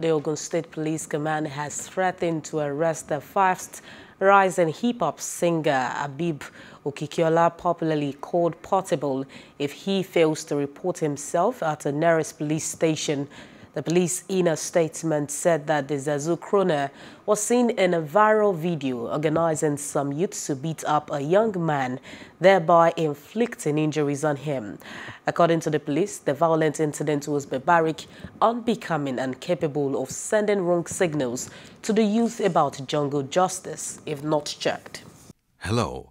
the Ogun State Police Command has threatened to arrest the fast rising hip-hop singer Habeeb Okikiola, popularly called Portable, if he fails to report himself at the nearest police station the police in a statement said that the Zazu crooner was seen in a viral video organizing some youths to beat up a young man, thereby inflicting injuries on him. According to the police, the violent incident was barbaric, unbecoming and capable of sending wrong signals to the youth about jungle justice if not checked. Hello.